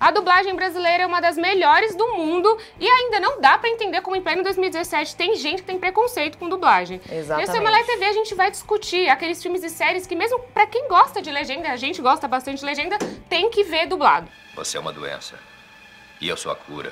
A dublagem brasileira é uma das melhores do mundo e ainda não dá pra entender como em pleno 2017 tem gente que tem preconceito com dublagem. Exatamente. Nesse Malé TV a gente vai discutir aqueles filmes e séries que mesmo pra quem gosta de legenda, a gente gosta bastante de legenda, tem que ver dublado. Você é uma doença. E eu sou a cura.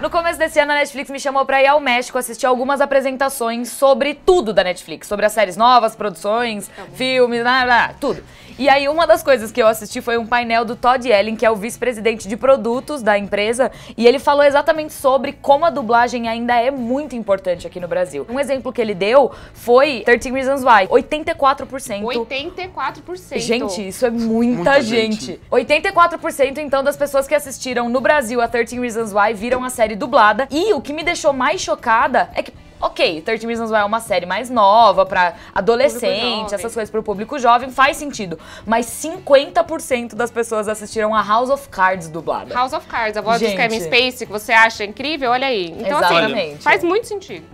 No começo desse ano, a Netflix me chamou pra ir ao México assistir algumas apresentações sobre tudo da Netflix. Sobre as séries novas, produções, filmes, blá, blá, tudo. E aí, uma das coisas que eu assisti foi um painel do Todd Ellen, que é o vice-presidente de produtos da empresa, e ele falou exatamente sobre como a dublagem ainda é muito importante aqui no Brasil. Um exemplo que ele deu foi 13 Reasons Why. 84%. 84%. Gente, isso é muita, Muita gente. gente. 84% então das pessoas que assistiram no Brasil a 13 Reasons Why viram a série dublada. E o que me deixou mais chocada é que Ok, 13 Reasons Why é uma série mais nova, pra adolescente, essas coisas pro público jovem, faz sentido. Mas 50% das pessoas assistiram a House of Cards dublada. House of Cards, a voz Gente. do Kevin Spacey, que você acha incrível, olha aí. Então, Exatamente. assim, faz muito sentido.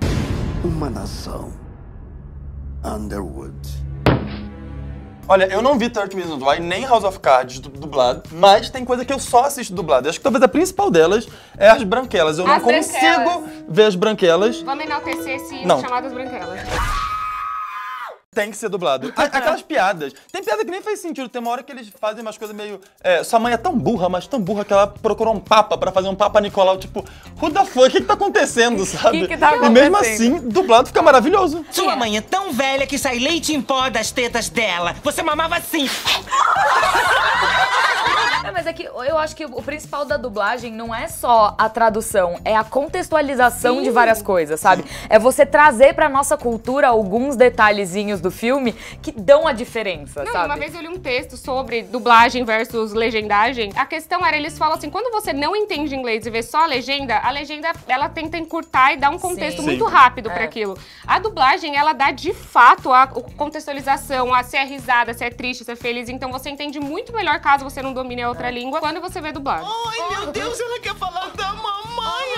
Uma nação. Underwood. Olha, eu não vi 30 Reasons Why, nem House of Cards du- dublado, mas tem coisa que eu só assisto dublado. Acho que talvez a principal delas é as branquelas. Eu não As consigo branquelas. ver as branquelas. Vamos enaltecer esse Não. chamadas branquelas. Tem que ser dublado. Aquelas piadas. Tem piada que nem faz sentido. Tem uma hora que eles fazem umas coisas meio. é, sua mãe é tão burra, mas tão burra que ela procurou um papa pra fazer um papa Nicolau. Tipo, who the fuck? O que, que tá acontecendo, sabe? que tá E mesmo acontecendo? assim, dublado fica maravilhoso. Sua mãe é tão velha que sai leite em pó das tetas dela. Você mamava assim. É, mas é que eu acho que o principal da dublagem não é só a tradução, é a contextualização de várias coisas, sabe? É você trazer pra nossa cultura alguns detalhezinhos do filme que dão a diferença, Não, sabe? uma vez eu li um texto sobre dublagem versus legendagem. A questão era, eles falam assim, quando você não entende inglês e vê só a legenda, a legenda, ela tenta encurtar e dar um contexto Sim. muito Sim. rápido É. pra aquilo. A dublagem, ela dá de fato a contextualização, a se é risada, se é triste, se é feliz. Então você entende muito melhor caso você não domine a É. outra língua quando você vê dublado. Ai, meu Deus, ela quer falar da mamãe.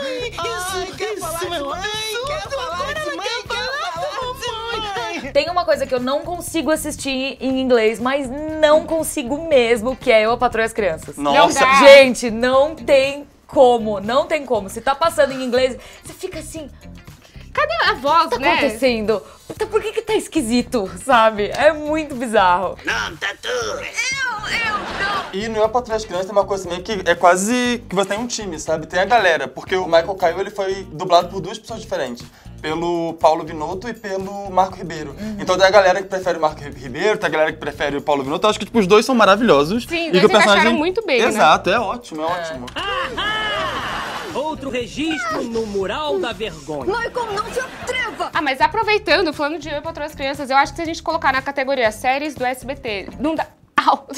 Ai, isso, quer falar de mãe, quer falar de mãe, quer falar de mãe. Tem uma coisa que eu não consigo assistir em inglês, mas não consigo mesmo, que é Eu, a Patroa e as Crianças. Nossa. dá. Gente, não tem como, não tem como. Se tá passando em inglês, você fica assim, Cadê a voz, o que tá né? acontecendo? Então por que que tá esquisito, sabe? É muito bizarro. Não, tá tudo. E no Eu Patrulha as Crianças tem uma coisa também que é quase que você tem um time, sabe? Tem a galera, porque o Michael Caio ele foi dublado por duas pessoas diferentes. Pelo Paulo Binotto e pelo Marco Ribeiro. Então tem a galera que prefere o Marco Ribeiro, tem a galera que prefere o Paulo Binotto. Eu acho que tipo, os dois são maravilhosos. Sim, e dois que o personagem... muito bem, né? Exato, é ótimo, é, ótimo. Outro registro no mural da vergonha. Ah, mas aproveitando, falando de Eu para outras crianças, eu acho que se a gente colocar na categoria séries do SBT, não dá. Au!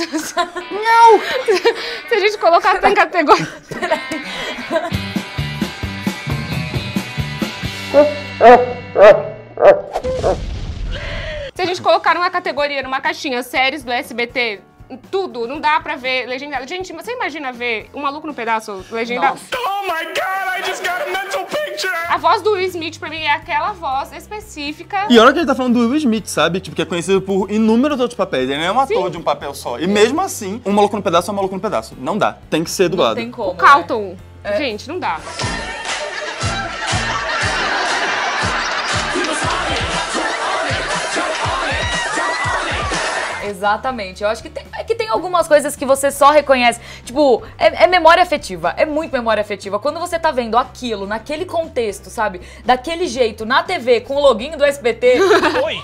Não! se a gente colocar na categoria. Se a gente colocar numa categoria, numa caixinha, séries do SBT, tudo, não dá pra ver legendado. Gente, você imagina ver um maluco no pedaço legendado? Oh my God, I just got a mental picture. A voz do Will Smith, pra mim, é aquela voz específica. E olha que ele tá falando do Will Smith, sabe? Tipo, que é conhecido por inúmeros outros papéis. Ele não é um ator Sim. de um papel só. E mesmo assim, um maluco no pedaço é um maluco no pedaço. Não dá. Tem que ser Não dublado. tem como. O Carlton. Gente, não dá. Exatamente. Eu acho é que tem algumas coisas que você só reconhece. Tipo, é, é memória afetiva. É muito memória afetiva. Quando você tá vendo aquilo, naquele contexto, sabe? Daquele jeito, na TV, com o login do SBT, Oi.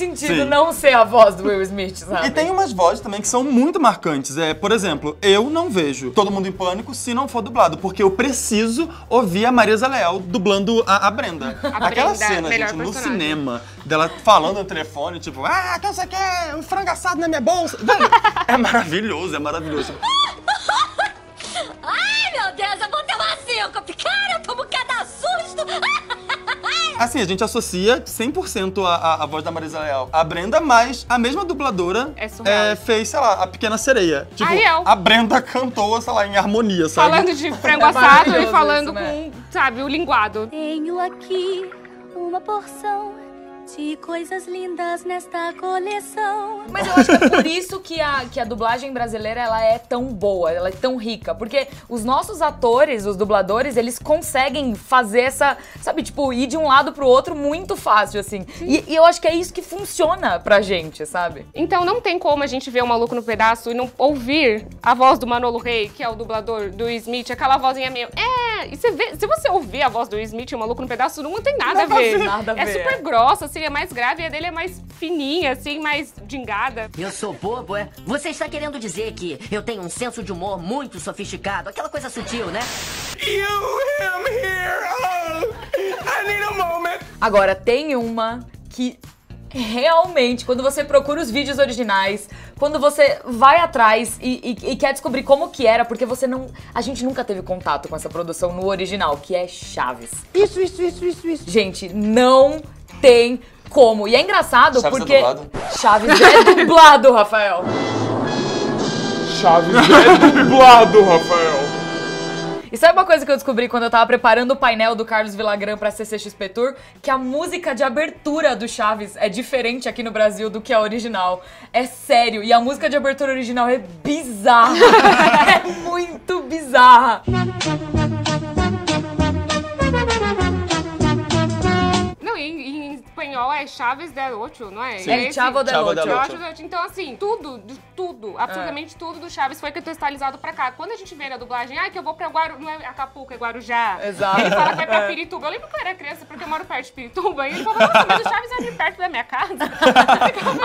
Sentido Sim. não ser a voz do Will Smith, sabe? E tem umas vozes também que são muito marcantes. É, por exemplo, eu não vejo Todo Mundo em Pânico se não for dublado, porque eu preciso ouvir a Marisa Leal dublando a, a Brenda. Aquela Brenda, cena, gente, no personagem. cinema, dela falando no telefone, tipo, ah, que você quer um frango assado na minha bolsa. Velho, é maravilhoso, é maravilhoso. Assim, a gente associa 100% a, a, a voz da Marisa Leal à Brenda, mas a mesma dubladora É surreal. fez, sei lá, a Pequena Sereia. Tipo, Ariel. a Brenda cantou, sei lá, em harmonia, sabe? Falando de frango É assado maravilhoso e falando isso, né? com, sabe, o linguado. Tenho aqui uma porção prometi coisas lindas nesta coleção. Mas eu acho que é por isso que a, que a dublagem brasileira ela é tão boa, ela é tão rica. Porque os nossos atores, os dubladores, eles conseguem fazer essa, sabe, tipo, ir de um lado pro outro muito fácil, assim. E, e eu acho que é isso que funciona pra gente, sabe? Então não tem como a gente ver o maluco no pedaço e não ouvir a voz do Manolo Rey, que é o dublador do Smith, aquela vozinha meio. É, e você vê, se você ouvir a voz do Smith e o maluco no pedaço, não tem nada, a ver. Nada a é ver. super grossa, assim, é mais grave, e a dele é mais fininha, assim, mais gingada. Eu sou bobo, é? Você está querendo dizer que eu tenho um senso de humor muito sofisticado, aquela coisa sutil, né? You am here. Oh, I need a moment. Agora, tem uma que realmente, quando você procura os vídeos originais, quando você vai atrás e, e- e quer descobrir como que era, porque você não. A gente nunca teve contato com essa produção no original, que é Chaves. Isso, isso, isso, isso, isso. Gente, não tem como. E é engraçado Chaves é porque. dublado? Chaves é dublado, Rafael. Chaves é dublado, Rafael. E sabe uma coisa que eu descobri quando eu tava preparando o painel do Carlos Villagrán pra CCXP Tour? Que a música de abertura do Chaves é diferente aqui no Brasil do que a original. É sério. E a música de abertura original é bizarra. é muito bizarra. Espanhol é Chaves del Ocho, não é? Sim. É Chavo del Ocho. del. Então, assim, tudo, de tudo, absolutamente tudo do Chaves foi contextualizado pra cá. Quando a gente vê na dublagem, ah, que eu vou pra Guaru... Não é Acapulco, é Guarujá. Exato. Ele fala que vai pra É. Pirituba. Eu lembro que eu era criança, porque eu moro perto de Pirituba. E ele falou, nossa, mas o Chaves é ali perto da minha casa.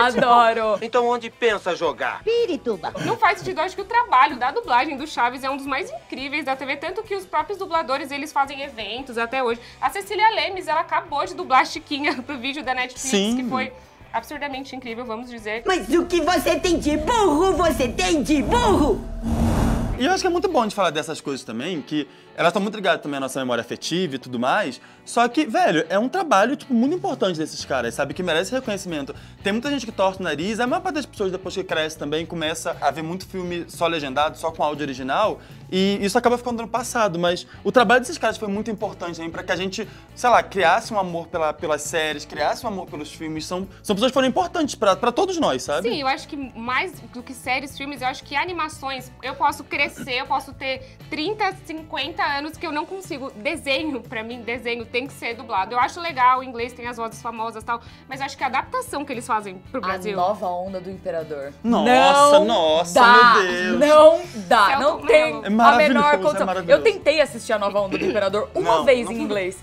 Adoro. Então onde pensa jogar? Pirituba. Não faz sentido. Eu acho que o trabalho da dublagem do Chaves é um dos mais incríveis da TV, tanto que os próprios dubladores, eles fazem eventos até hoje. A Cecília Lemes, ela acabou de dublar a Chiquinha pro vídeo da Netflix, Sim. que foi absurdamente incrível, vamos dizer. Mas o que você tem de burro, você tem de burro! E eu acho que é muito bom gente falar dessas coisas também, que elas estão muito ligadas também à nossa memória afetiva e tudo mais. Só que, velho, é um trabalho, tipo, muito importante desses caras, sabe? Que merece reconhecimento. Tem muita gente que torce o nariz, a maior parte das pessoas, depois que cresce também, começa a ver muito filme só legendado, só com áudio original, e isso acaba ficando no passado. Mas o trabalho desses caras foi muito importante também pra que a gente, sei lá, criasse um amor pela, pelas séries, criasse um amor pelos filmes. São, são pessoas que foram importantes pra todos nós, sabe? Sim, eu acho que mais do que séries, filmes, eu acho que animações, eu posso crescer, eu posso ter 30, 50 anos que eu não consigo. Desenho, pra mim, desenho tem que ser dublado. Eu acho legal, o inglês tem as vozes famosas e tal, mas acho que a adaptação que eles fazem pro A Brasil. nova onda do Imperador. Nossa, não nossa, dá, meu Deus. Não dá, Celton não tem. É a menor é condição. maravilhoso. eu tentei assistir a nova onda do Imperador uma Não, vez não em inglês.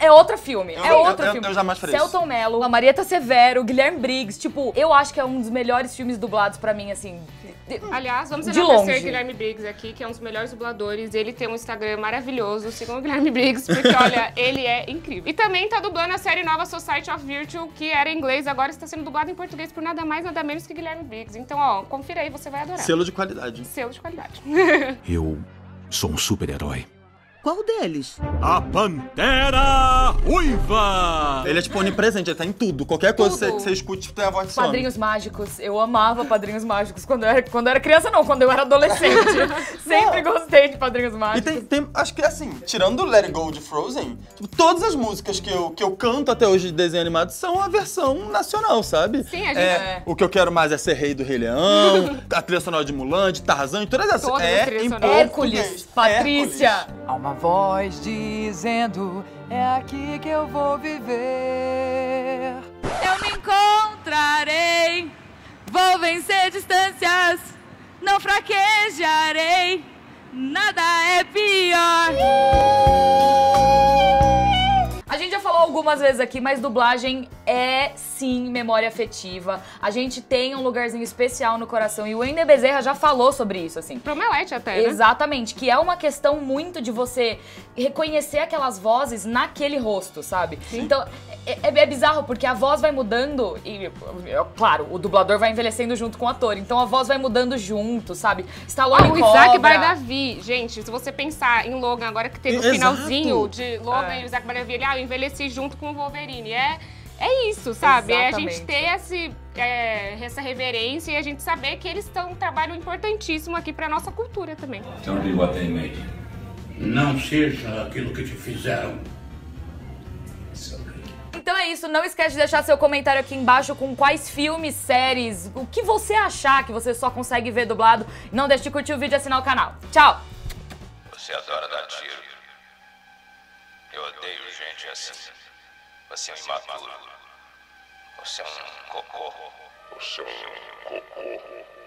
É outro filme, Eu é outro eu- filme. eu jamais faria isso. Celton Mello, a Marieta Severo, Guilherme Briggs, tipo, eu acho que é um dos melhores filmes dublados pra mim, assim. de- Aliás, vamos enaltecer Guilherme Briggs aqui, que é um dos melhores dubladores. Ele tem um Instagram maravilhoso. Sigam o Guilherme Briggs, porque, olha, ele é incrível. E também tá dublando a série nova Society of Virtue, que era em inglês, agora está sendo dublado em português por nada mais, nada menos que Guilherme Briggs. Então, ó, confira aí, você vai adorar. Selo de qualidade. Selo de qualidade. Eu sou um super-herói. Qual deles? A Pantera Ruiva! Ele é tipo onipresente, ele tá em tudo. Qualquer coisa que você, que você escute, tem a voz de some. Padrinhos Mágicos, eu amava Padrinhos Mágicos quando eu era, quando eu era criança, não, quando eu era adolescente. Sempre gostei de Padrinhos E Mágicos. tem, tem- acho que assim, tirando o Let It Go de Frozen, tipo, todas as músicas que eu, que eu canto até hoje de desenho animado são a versão nacional, sabe? Sim, a gente- É, O que eu quero mais é ser rei do Rei Leão, a trilha sonora de Mulan, de Tarzan, todas essas. Todas as é trilhas sonoras. Hércules. Patrícia. Hércules. Há uma voz dizendo: É aqui que eu vou viver. Eu me encontrarei, vou vencer distâncias, não fraquejarei, nada é pior. A gente já falou algumas vezes aqui, mas dublagem é sim memória afetiva. A gente tem um lugarzinho especial no coração e o Wender Bezerra já falou sobre isso, assim. Promelete até, né? Exatamente, que é uma questão muito de você reconhecer aquelas vozes naquele rosto, sabe? Então, é, é- é bizarro, porque a voz vai mudando e, é, claro, o dublador vai envelhecendo junto com o ator, então a voz vai mudando junto, sabe? Stallone Ó, o Isaac Cobra. Bardavi, gente, se você pensar em Logan, agora que teve o Exato. finalzinho de Logan É. e o Isaac Bardavi, ele, ah, eu envelheci junto com o Wolverine. É, é isso, sabe? É a gente ter esse, é, essa reverência e a gente saber que eles estão um trabalho importantíssimo aqui para nossa cultura também. Então, eu digo até em made. Não seja aquilo que te fizeram. É então é isso, não esquece de deixar seu comentário aqui embaixo com quais filmes, séries, o que você achar que você só consegue ver dublado. Não deixe de curtir o vídeo e assinar o canal. Tchau! Você adora dar tiro. Eu odeio gente assim. Você é um imaturo. Você é um cocô. Você é um cocô.